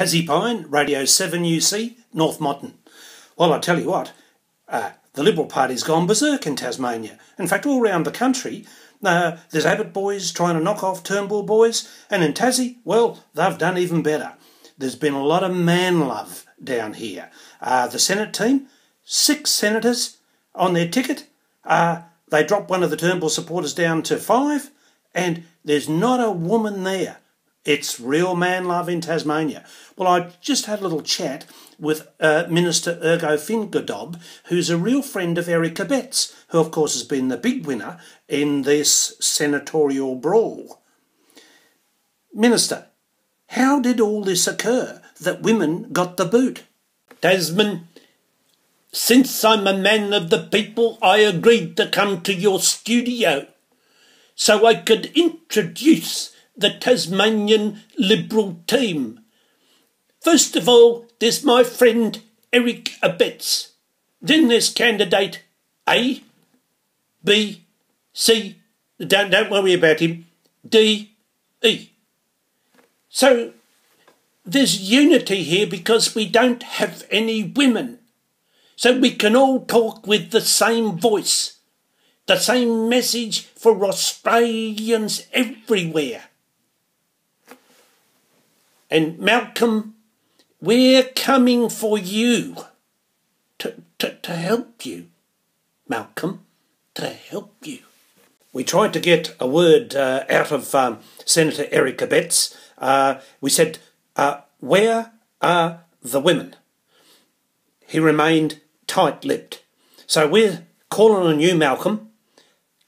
Tassie Pine, Radio 7 UC, North Motton. Well, I tell you what, uh, the Liberal Party's gone berserk in Tasmania. In fact, all around the country, uh, there's Abbott boys trying to knock off Turnbull boys, and in Tassie, well, they've done even better. There's been a lot of man love down here. Uh, the Senate team, six senators on their ticket. Uh, they dropped one of the Turnbull supporters down to five, and there's not a woman there. It's real man love in Tasmania. Well, I just had a little chat with uh, Minister Ergo Fingerdob, who's a real friend of Eric Abetz, who, of course, has been the big winner in this senatorial brawl. Minister, how did all this occur that women got the boot? Tasman, since I'm a man of the people, I agreed to come to your studio so I could introduce the Tasmanian Liberal team. First of all, there's my friend Eric Abetz. Then there's candidate A, B, C, don't, don't worry about him, D, E. So there's unity here because we don't have any women. So we can all talk with the same voice, the same message for Australians everywhere. And Malcolm, we're coming for you to, to, to help you. Malcolm, to help you. We tried to get a word uh, out of um, Senator Eric Abetz. Uh, we said, uh, Where are the women? He remained tight lipped. So we're calling on you, Malcolm.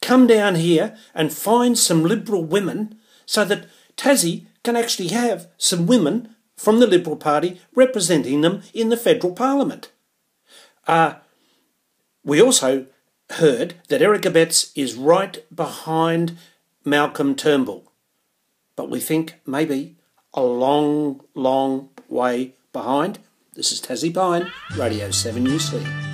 Come down here and find some Liberal women so that Tassie can actually have some women from the Liberal Party representing them in the federal parliament. Uh, we also heard that Eric Abetz is right behind Malcolm Turnbull, but we think maybe a long, long way behind. This is Tassie Pine, Radio 7 UC.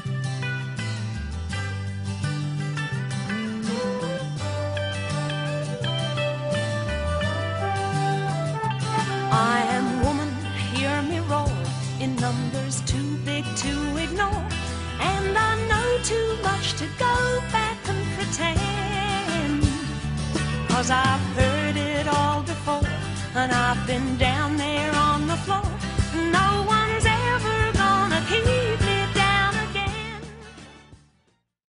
Cause I've heard it all before and I've been down